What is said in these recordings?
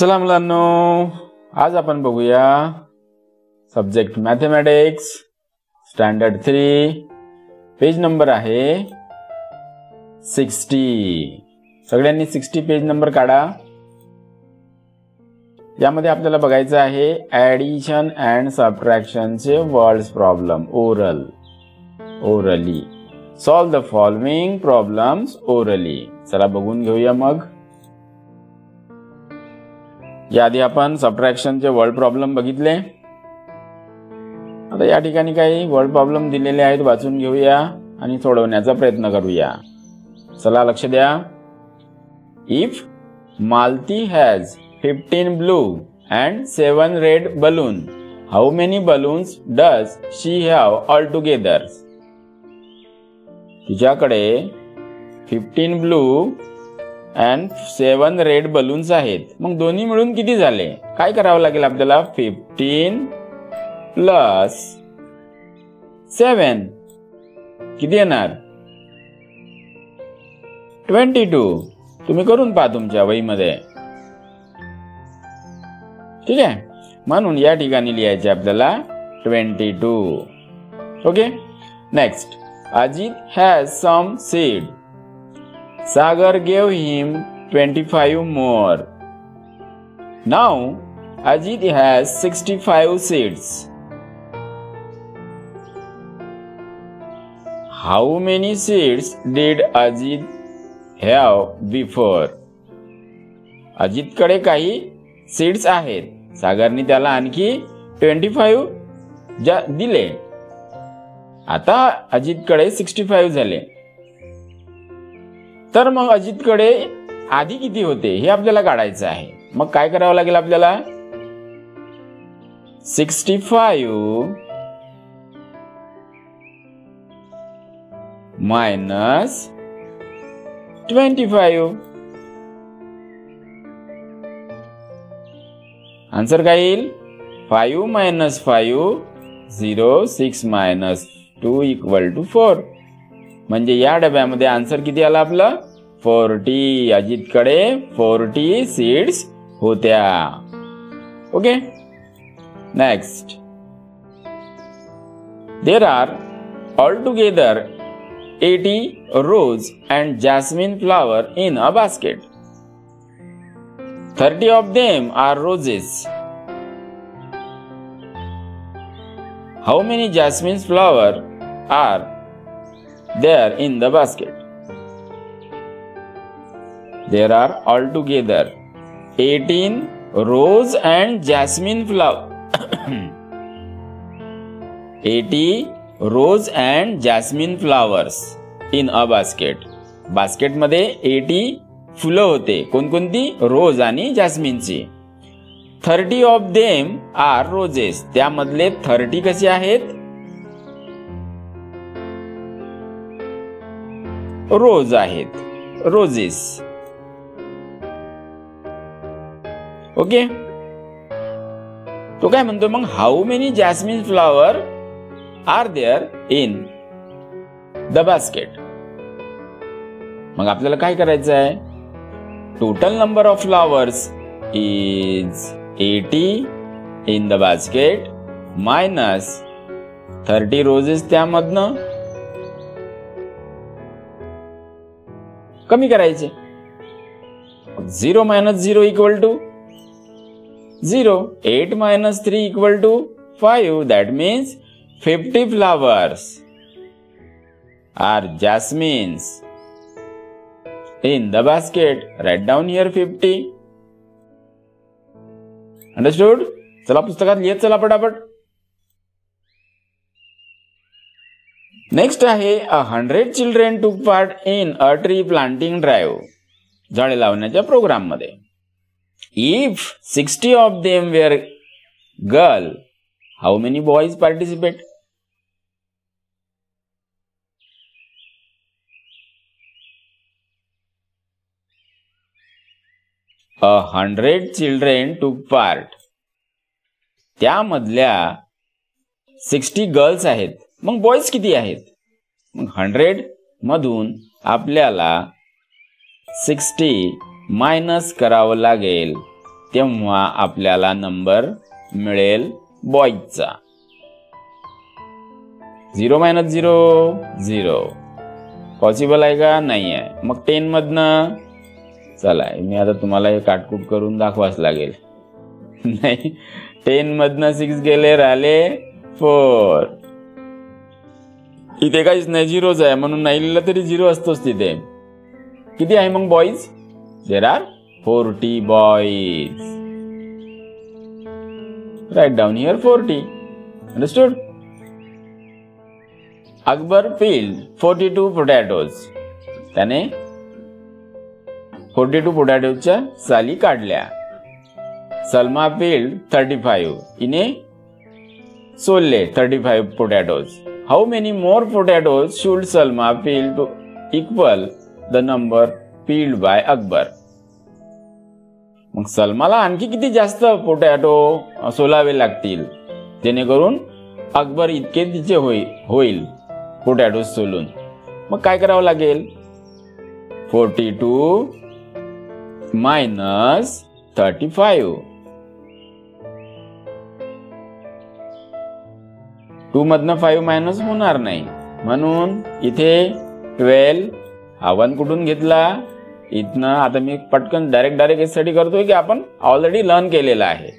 चला मुलांनो आज आपण बघूया subject mathematics standard three page number आहे सिक्स्टी सगळ्यांनी सिक्स्टी पेज नंबर काढा. यामध्ये आपल्याला बघायचं आहे addition and सबट्रॅक्शनचे words problem oral orally solve the following problems orally चला बघून घेऊया मग. याआधी आपण सबट्रॅक्शनचे वर्ल्ड प्रॉब्लेम बघितले. आता या ठिकाणी काही वर्ल्ड प्रॉब्लेम दिलेले आहेत वाचून घेऊया आणि सोडवण्याचा प्रयत्न करूया. चला लक्ष द्या. If Malti has fifteen blue and seven red balloon how many balloons does she have all together तिच्याकडे fifteen blue and seven red balloons आहेत. मग दोन्ही मिळून किती झाले? काय करावं लागेल आपल्याला? फिफ्टीन प्लस सेवन किती येणार? ट्वेंटी टू तुम्ही करून पहा तुमच्या वहीमध्ये. ठीक आहे? म्हणून या ठिकाणी लिहायचे आपल्याला twenty two okay next Ajit has some seed Sagar gave him twenty five more. Now Ajit has sixty five seeds how many seeds did Ajit have before अजितकडे काही सीड्स आहेत. सागरने त्याला आणखी ट्वेंटी फाईव्ह ज्या दिले. आता अजितकडे सिक्स्टी फाईव्ह झाले. तर मग अजितकडे आधी किती होते हे आपल्याला काढायचं आहे. मग काय करावं लागेल आपल्याला? Sixty five minus twenty five. Answer काय येईल? Five minus five zero six minus two equal to four. म्हणजे या डब्यामध्ये आन्सर किती आला आपलं? फोर्टी. अजितकडे फोर्टी सीड्स होत्या. Okay next there are all together eighty rose and jasmine flower in a basket thirty of them are roses how many jasmine flower are there in the basket. There are altogether 18 rose and jasmine flower. 80 rose and jasmine flowers in a basket. बास्केटमध्ये 80 फुलं होते कोणकोणती rose आणि जॅस्मिनची thirty of them are roses त्यामधले thirty कसे आहेत rose आहेत. Roses okay? तो काय म्हणतो मग how many jasmine flower are there in the basket मग आपल्याला काय करायचं आहे? Total number of flowers is eighty in the basket minus thirty roses त्यामधनं. कमी करायचे. Zero minus zero equal to zero eight minus three equal to five that means fifty flowers are jasmines in the basket right down here fifty understood चला पुस्तकात लिहित चला पटापट. Next आहे a hundred children to part in a tree planting drive झाडे लावण्याच्या प्रोग्राममध्ये if sixty of them were girl how many boys participate a hundred children took part त्यामधल्या सिक्स्टी गर्ल्स आहेत. मग बॉईज किती आहेत? मग हंड्रेड मधून आपल्याला सिक्स्टी मायनस करावं लागेल. तेव्हा आपल्याला नंबर मिळेल बॉयजचा zero minus zero zero possible आहे का? नाही आहे मग टेनमधनं चला मी आता तुम्हाला हे काटकूट करून दाखवाच लागेल. नाही टेनमधनं सिक्स गेले राहिले फोर इथे काहीच नाही झिरोच आहे. म्हणून नाही तरी झिरो असतोच तिथे. किती आहे मग boys there are forty boys write down here forty understood Akbar peeled forty two potatoes त्याने फोर्टी टू पोटॅटोजच्या साली काढल्या. सलमा फील्ड थर्टी फाईव्ह इने सोलले thirty five potatoes how many more potatoes should Salma field equal the number field by Akbar मग सलमाला आणखी किती जास्त पोटॅटो सोलावे लागतील? जेणेकरून अकबर इतके तिचे होई होईल पोटॅटो सोलून. मग काय करावं लागेल? Forty two minus thirty five two मधनं फाईव्ह मायनस होणार नाही. म्हणून इथे ट्वेल्व हा वन कुठून घेतला? इथनं आता मी पटकन डायरेक्ट डायरेक्ट यासाठी करतोय की आपण ऑलरेडी लर्न केलेला आहे.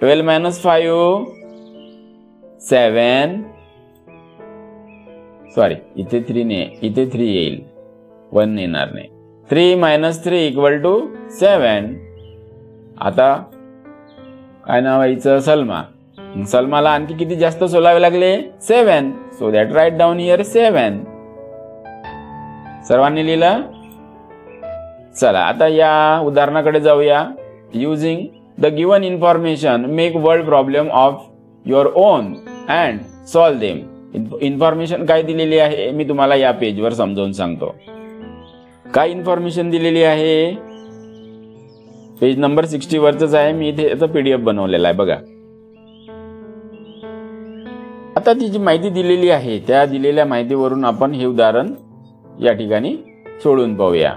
Twelve minus five seven sorry इथे थ्री ने इथे थ्री येईल. वन येणार नाही. Three minus three equal to seven आता काय नाव व्हायचं सलमा. सलमाला आणखी किती जास्त सोलावे लागले? Seven so that right down here seven सर्वांनी लिहिलं? चला आता या उदाहरणाकडे जाऊया. Using the given information make world problem of your own and solve them information काय दिलेली आहे? मी तुम्हाला या पेजवर समजावून सांगतो. काय इन्फॉर्मेशन दिलेली आहे? पेज नंबर सिक्स्टी वरच आहे. मी इथे याचा एफ बनवलेला आहे. बघा. आता ती जी माहिती दिलेली आहे त्या दिलेल्या माहितीवरून आपण हे उदाहरण या ठिकाणी सोडून पाहूया.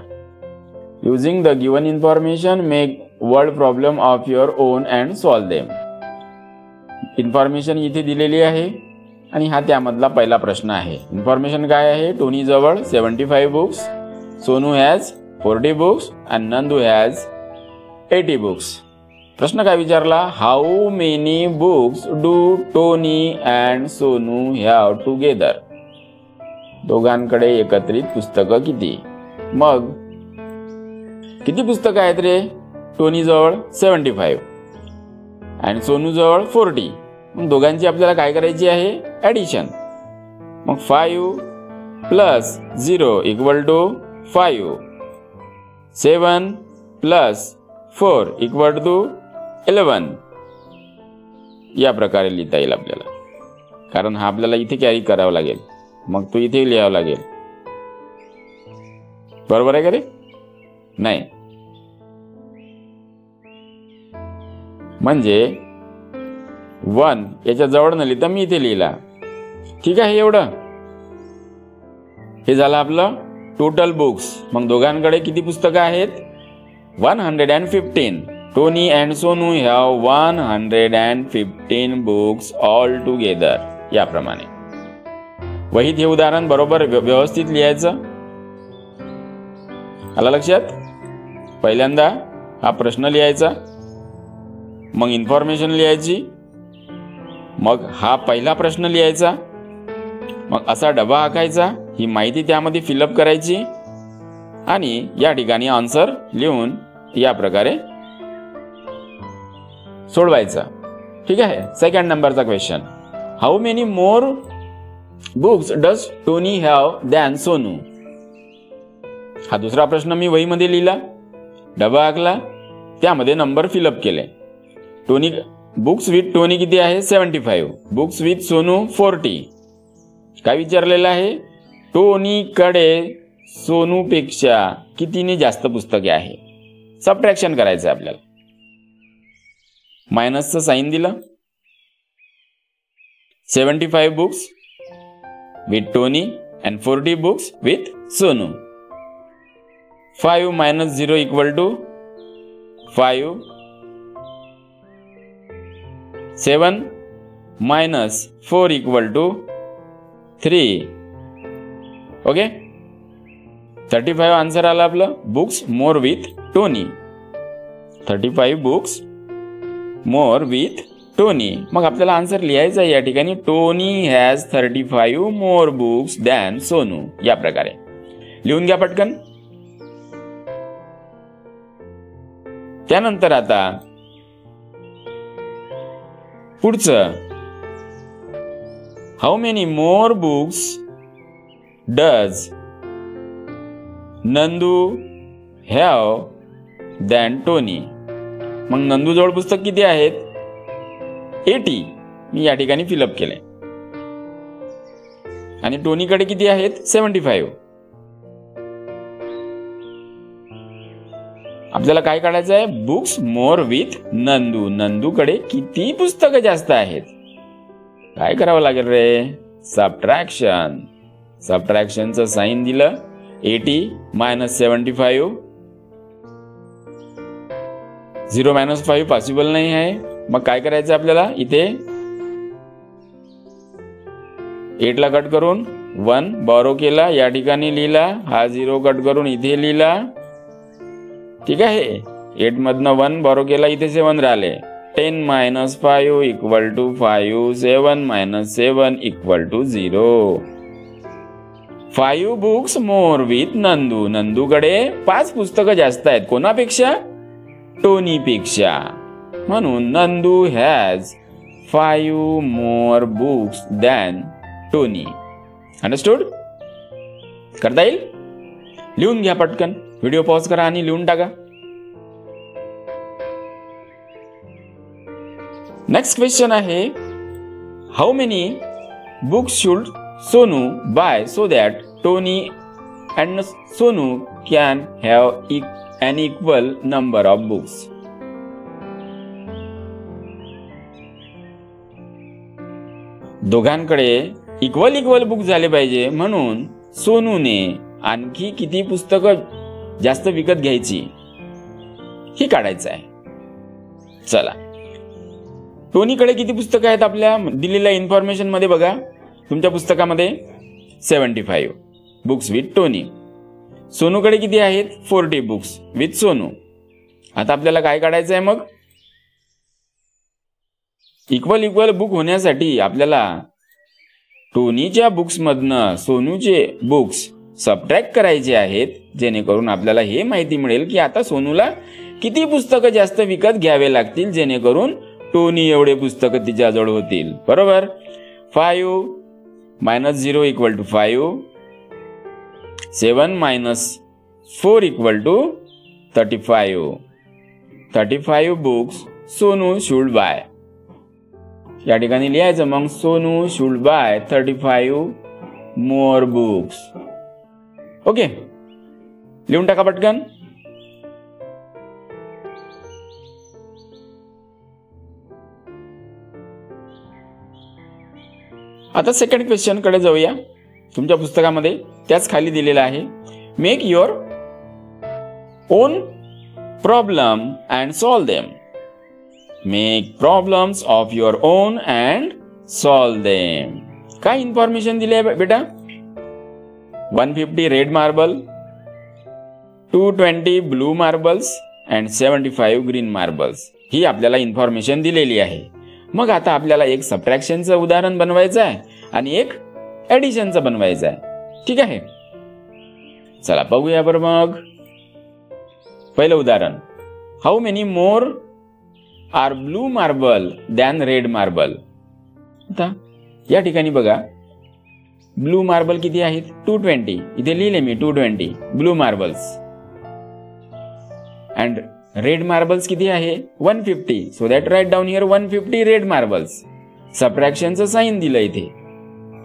Using the given information make world problem of your own and solve them information इथे दिलेली आहे आणि हा त्यामधला पहिला प्रश्न आहे. इन्फॉर्मेशन काय आहे? टोनीजवळ seventy five books Sonu has forty books and Nandu has eighty books प्रश्न काय विचारला? How many books do Tony and Sonu have together दोघांकडे एकत्रित पुस्तकं किती? मग किती पुस्तकं आहेत रे? टोनी जवळ सेवन्टी फाईव्ह आणि सोनू जवळ फोर्टी मग दोघांची आपल्याला काय करायची आहे? ॲडिशन मग five plus zero equal to five seven plus four equal to eleven या प्रकारे लिहिता येईल आपल्याला. कारण हा आपल्याला इथे कॅरी करावं लागेल. मग तो इथे लिहावं लागेल. बरोबर आहे का रे? नाही. म्हणजे वन याच्या जवळ न लिहिता मी इथे लिहिला. ठीक आहे एवढं? हे झालं आपलं टोटल बुक्स मग दोघांकडे किती पुस्तकं आहेत? One hundred and fifteen Tony and Sonu have one hundred and fifteen books all together याप्रमाणे. वहीत हे उदाहरण बरोबर व्यवस्थित लिहायचं? आला लक्षात? पहिल्यांदा हा प्रश्न लिहायचा. मग इन्फॉर्मेशन लिहायची. मग हा पहिला प्रश्न लिहायचा. मग असा डबा आखायचा. ही माहिती त्यामध्ये फिलअप करायची. आणि या ठिकाणी आन्सर लिहून या प्रकारे सोडवायचा. ठीक आहे? सेकंड नंबरचा question how many more books does Tony have than Sonu हा दुसरा प्रश्न मी वहीमध्ये लिहिला. डबा आखला. त्यामध्ये नंबर फिलअप केले. टोनी बुक्स विथ टोनी किती आहे? Seventy five books with Sonu forty काय विचारलेलं आहे? टोनीकडे सोनूपेक्षा कितीने जास्त पुस्तके आहे? सबट्रॅक्शन करायचं आहे आपल्याला. मायनसचं साईन दिलं. Seventy five books with Tony and forty books with Sonu five minus zero equal to five seven minus four equal to three okay thirty five answer आलं आपलं. Books more with Tony thirty five books more with Tony. मग आपल्याला answer लिहायचा आहे या ठिकाणी. Tony has thirty five more books than Sonu. या प्रकारे. लिहून घ्या पटकन. त्यानंतर आता पुढचं. How many more books does Nandu have than Tony मग नंदूजवळ पुस्तक किती आहेत? एटी मी या ठिकाणी फिलअप केले आणि टोनीकडे किती आहेत? सेव्हन्टी फाईव्ह आपल्याला काय काढायचं आहे? Books more with Nandu. नंदूकडे किती पुस्तकं जास्त आहेत? काय करावं लागेल रे? सबट्रॅक्शन सबट्रॅक्शनचं साईन दिलं. Eighty minus seventy five zero minus five possible नाही आहे. मग काय करायचं आपल्याला? इथे एटला कट करून वन बॉरो केला. या ठिकाणी लिहिला. हा झिरो कट करून इथे लिहिला. ठीक आहे? एट मधनं वन बॉरो केला. इथे सेवन राहिले. Ten minus five equal to five seven minus seven equal to zero five books more with Nandu नंदूकडे पाच पुस्तकं जास्त आहेत. कोणापेक्षा? टोनीपेक्षा. म्हणून Nandu has five more books than Tony. Understood करता येईल? लिहून घ्या पटकन. व्हिडिओ पॉज करा आणि लिहून टाका. नेक्स्ट क्वेश्चन आहे how many books should Sonu buy so that Tony and Sonu can have an equal number of books दोघांकडे इक्वल इक्वल बुक झाले पाहिजे म्हणून सोनूने आणखी किती पुस्तकं जास्त विकत घ्यायची ही काढायचं आहे. चला. टोनीकडे किती पुस्तकं आहेत आपल्या? दिलेल्या इन्फॉर्मेशनमध्ये बघा. तुमच्या पुस्तकामध्ये seventy five books with Tony सोनूकडे किती आहेत? Forty books. विथ सोनू. आता आपल्याला काय काढायचं आहे मग? इक्वल इक्वल बुक होण्यासाठी आपल्याला टोनीच्या बुक्समधनं सोनूचे बुक्स सबट्रॅक्ट करायचे आहेत जेणेकरून आपल्याला हे माहिती मिळेल की आता सोनूला किती पुस्तकं जास्त विकत घ्यावे लागतील जेणेकरून टोनी एवढे पुस्तकं तिच्याजवळ होतील. बरोबर? Five minus zero equal to five seven minus four equal to thirty five. Thirty five books Sonu should buy. या ठिकाणी लिहायचं मग Sonu should buy thirty five more books. Okay. लिहून टाका पटकन. आता सेकंड क्वेश्चनकडे जाऊया. तुमच्या पुस्तकामध्ये त्याच खाली दिलेलं आहे. Make your own problem and solve them make problems of your own and solve them काय इन्फॉर्मेशन दिली आहे बेटा? One fifty red marble two twenty blue marbles and seventy five green marbles ही आपल्याला इन्फॉर्मेशन दिलेली आहे. मग आता आपल्याला एक सबट्रॅक्शनचं उदाहरण बनवायचं आहे आणि एक ॲडिशनचा बनवायचं आहे. ठीक आहे? चला बघूया बरं मग. पहिलं उदाहरण. How many more are blue marble than red marble आता या ठिकाणी बघा. ब्लू मार्बल किती आहेत? टू ट्वेंटी इथे लिहिले मी two twenty blue marbles and red marbles किती आहे? One fifty so that write down here one fifty red marbles सबट्रॅक्शनचं sign दिलं इथे.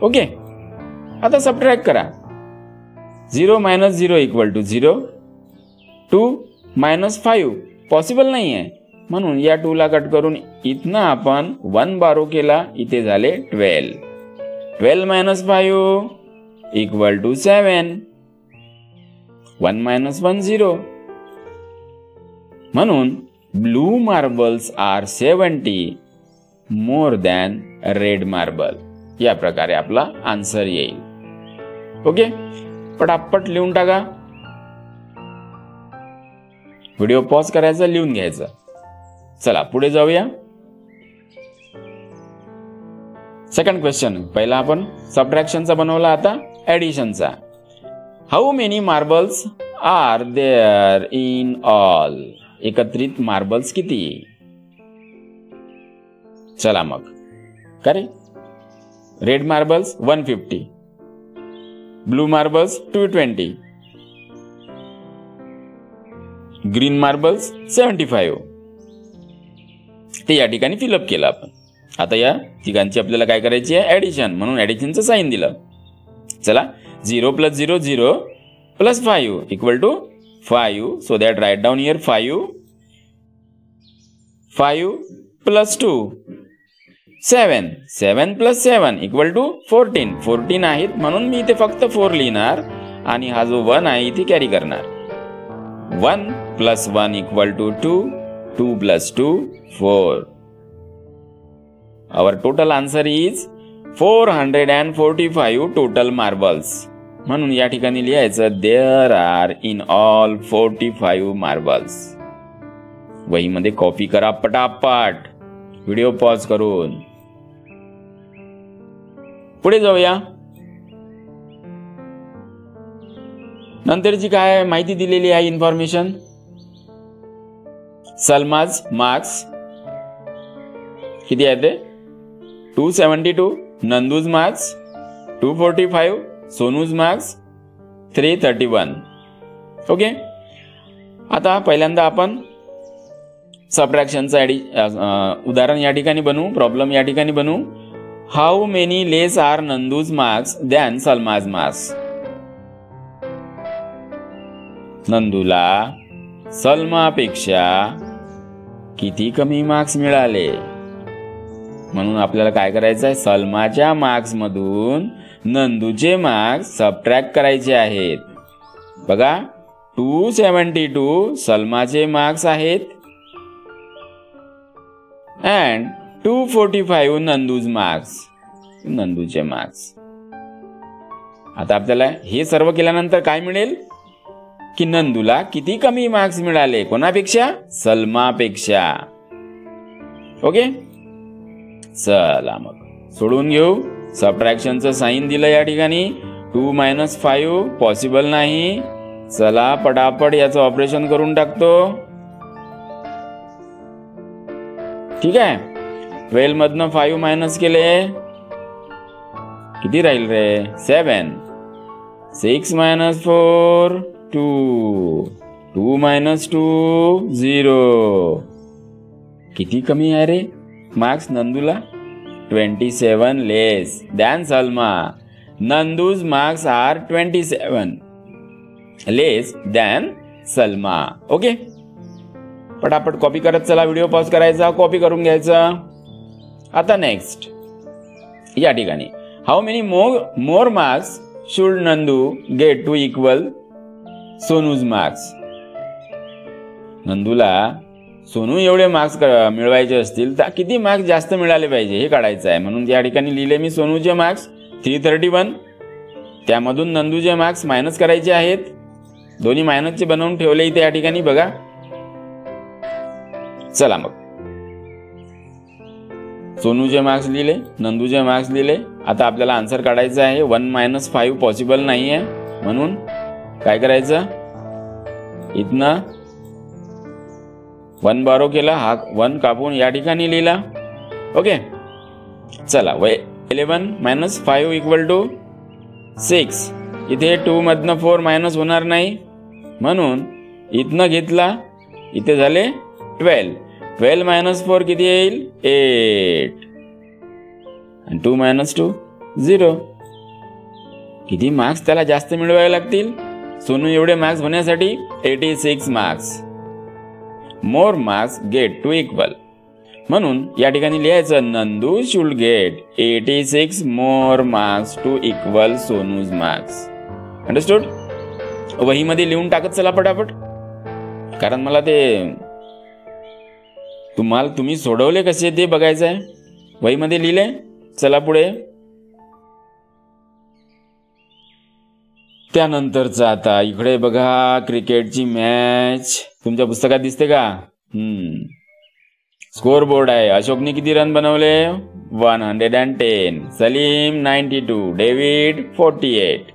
ओके आता सबट्रॅक्ट करा. Zero minus zero equal to zero two minus five possible नाही आहे म्हणून या टूला कट करून इथनं आपण वन बारो केला इथे झाले twelve twelve minus five equal to seven one minus one zero म्हणून blue marbles are seventy more than red marble या प्रकारे आपला आन्सर येईल. ओके? पटापट लिहून टाका. व्हिडिओ पॉज करायचा लिहून घ्यायचा. चला पुढे जाऊया. सेकंड क्वेश्चन पहिला आपण सबट्रॅक्शनचा बनवला आता ऍडिशनचा how many marbles are there in all एकत्रित मार्बल्स किती? चला मग. का रे red marbles one fifty blue marbles two twenty green marbles seventy five ते या ठिकाणी फिलअप केलं आपण. आता या ठिकाणची आपल्याला काय करायची आहे? ॲडिशन म्हणून ॲडिशनचं साईन दिलं. चला zero plus zero zero plus five equal to five so that write down here five five plus two seven seven plus seven equal to fourteen fourteen आहेत म्हणून मी इथे फक्त फोर लिहिणार आणि हा जो वन आहे इथे कॅरी करणार. One plus one equal two two two plus two four our total answer is four hundred and forty five total marbles म्हणून या ठिकाणी लिहायचं there are in all forty five marbles वहीमध्ये कॉपी करा पटापट. व्हिडिओ पॉज करून. पुढे जाऊया. नंतरची काय माहिती दिलेली आहे इन्फॉर्मेशन सलमाज मार्क्स. किती आहे ते? Two seventy two Nandu's marks. Two forty five Sonu's marks. Three thirty one okay आता पहिल्यांदा आपण सबट्रॅक्शनचं ॲडि उदाहरण या ठिकाणी बनवू प्रॉब्लेम या ठिकाणी बनवू. How many less are Nandu's marks than Salma's marks नंदूला सलमापेक्षा किती कमी मार्क्स मिळाले? म्हणून आपल्याला काय करायचं आहे? सलमाच्या मार्क्स मधून नंदूचे मार्क्स सबट्रॅक्ट करायचे आहेत. बघा टू सेवन्टी टू सलमाचे मार्क्स आहेत. And two forty five Nandu's marks नंदूचे marks आता आपल्याला हे सर्व केल्यानंतर काय मिळेल? की नंदूला किती कमी मार्क्स मिळाले? कोणापेक्षा? सलमापेक्षा. ओके? चला मग. सोडून घेऊ. सबट्रॅक्शनचं साईन दिलं या ठिकाणी. टू मायनस फाईव्ह पॉसिबल नाही. चला पटापट याचं ऑपरेशन करून टाकतो. ठीक आहे? ट्वेल्व मधनं फाईव्ह मायनस केले. किती राहील रे? Seven six minus four two two minus two zero किती कमी आहे रे? Marks नंदूला? Twenty seven less than Salma. Nandu's marks are twenty seven less than Salma. Okay पटापट कॉपी करत चला. व्हिडिओ पॉज करायचा. कॉपी करून घ्यायचा. आता नेक्स्ट या ठिकाणी. How many more more marks should Nandu get to equal Sonu's marks नंदूला Sonu एवढे मार्क्स मिळवायचे असतील तर किती मार्क्स जास्त मिळाले पाहिजे हे काढायचं आहे. म्हणून या ठिकाणी लिहिले मी सोनूचे मार्क्स थ्री थर्टी वन त्यामधून नंदूचे मार्क्स मायनस करायचे आहेत. दोन्ही मायनसचे बनवून ठेवले इथे या ठिकाणी बघा. चला मग. सोनूचे मार्क्स लिहिले नंदूचे मार्क्स लिहिले आता आपल्याला आन्सर काढायचा आहे. वन मायनस फाईव्ह पॉसिबल नाही आहे म्हणून काय करायचं? इथनं वन बारो केला. हा वन कापून या ठिकाणी लिहिला. ओके चला वय eleven minus five equal to six इथे टूमधनं फोर मायनस होणार नाही. म्हणून इथनं घेतला. इथे झाले ट्वेल्व ट्वेल्व मायनस फोर किती येईल? एट आणि टू मायनस टू झिरो किती मार्क्स त्याला जास्त मिळवावे लागतील? सोनू एवढे मार्क्स होण्यासाठी eighty six marks more marks get to equal म्हणून या ठिकाणी लिहायचं Nandu should get eighty six more marks to equal Sonu's marks understood वहीमध्ये लिहून टाकत चला पटापट. कारण मला ते तुम्हाला तुम्ही सोडवले कसे ते बघायचं आहे? वहीमध्ये लिहिले चला पुढे. त्यानंतरचं आता इकडे बघा क्रिकेटची मॅच. तुमच्या पुस्तकात दिसते का? हम्म. स्कोर बोर्ड आहे. अशोकने किती रन बनवले? One hundred and ten Salim ninety two David forty eight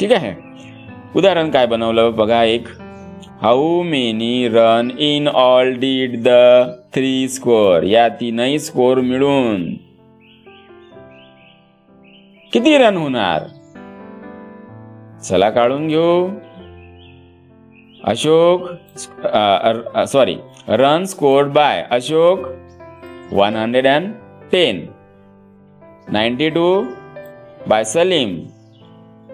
ठीक आहे. उदाहरण काय बनवलं? बघा एक. How many run in all did the three score या तीनही स्कोर मिळून. किती रन होणार? चला काढून घेऊ. Ashok sorry run score by Ashok one hundred and ten ninety two by Salim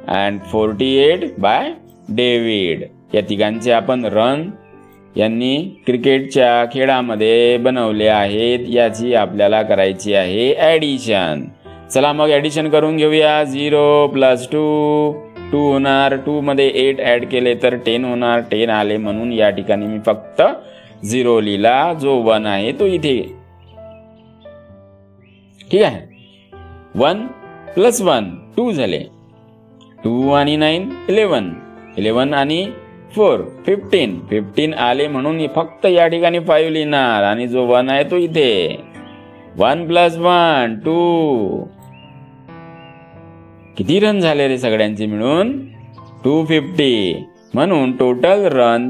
and forty eight by David या तिघांचे आपण रन यांनी क्रिकेटच्या खेळामध्ये बनवले आहेत याची आपल्याला करायची आहे ॲडिशन चला मग ॲडिशन करून घेऊया. झिरो प्लस टू टू होणार. टूमध्ये एट ॲड केले तर टेन होणार. टेन आले म्हणून या ठिकाणी मी फक्त झिरो लिहिला. जो वन आहे तो इथे. ठीक आहे? वन प्लस वन टू झाले. टू आणि नाईन इलेवन इलेवन आणि फोर फिफ्टीन फिफ्टीन आले म्हणून फक्त या ठिकाणी फाईव्ह लिहिणार. आणि जो वन आहे तो इथे. वन प्लस वन टू किती रन झाले रे सगळ्यांचे मिळून? टू फिफ्टी म्हणून टोटल रन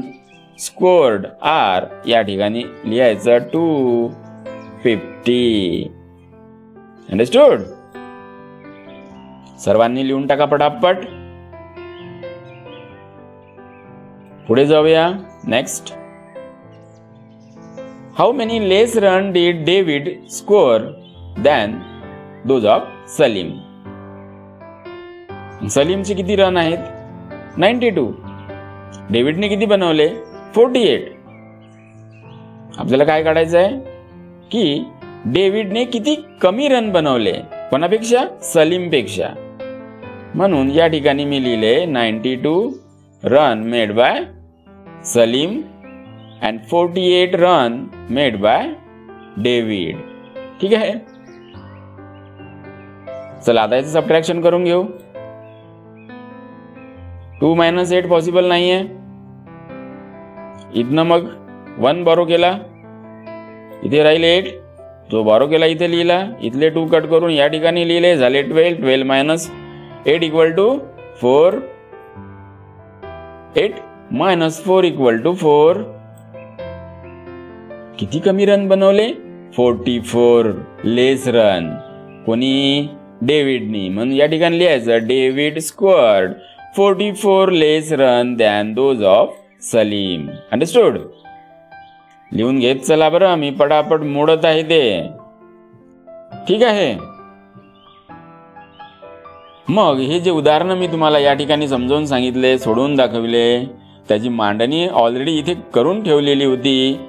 स्कोर्ड आर या ठिकाणी लिहायचं टू फिफ्टी अंडरस्टूड सर्वांनी लिहून टाका पटापट. पुढे जाऊया. Next how many less run did David score than those of Salim सलीमचे किती रन आहेत? नाईन्टी टू डेव्हिडने किती बनवले? फोर्टी एट आपल्याला काय काढायचं आहे की डेव्हिडने किती कमी रन बनवले? कोणापेक्षा? सलीमपेक्षा म्हणून या ठिकाणी मी लिहिले ninety two run made by Salim and forty eight run made by David ठीक आहे? चला आता याचं सबट्रॅक्शन करून घेऊ. टू मायनस एट पॉसिबल नाही आहे इथनं मग वन बॉरो केला. इथे राहील एट जो बॉरो केला इथे लिहिला. इथले टू कट करून या ठिकाणी लिहिले. झाले twelve twelve minus eight equal to four eight minus four equal to four. किती कमी रन बनवले? Forty four. लेस रन कोणी? डेव्हिडनी. म्हणून या ठिकाणी लिहायचं David scored forty four less run than those of Salim. Understood लिहून घेत चला बरं मी पटापट मोडत आहे ते. ठीक आहे? मग हे जे उदाहरणं मी तुम्हाला या ठिकाणी समजावून सांगितले सोडवून दाखविले त्याची मांडणी ऑलरेडी इथे करून ठेवलेली होती.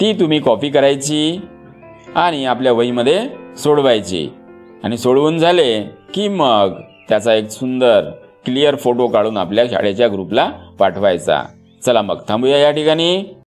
ती तुम्ही कॉपी करायची आणि आपल्या वहीमध्ये सोडवायची. आणि सोडवून झाले की मग त्याचा एक सुंदर क्लिअर फोटो काढून आपल्या शाळेच्या ग्रुपला पाठवायचा. चला मग थांबूया या ठिकाणी.